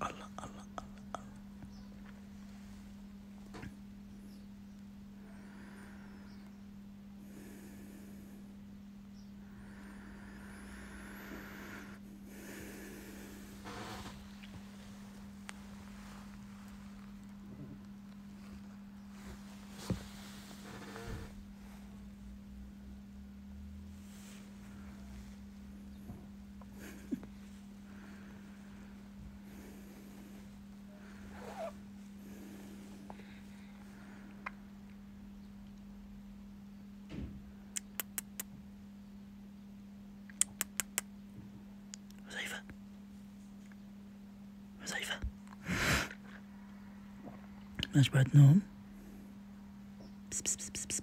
Allah, a مسافة مش بعد نوم بس بس بس بس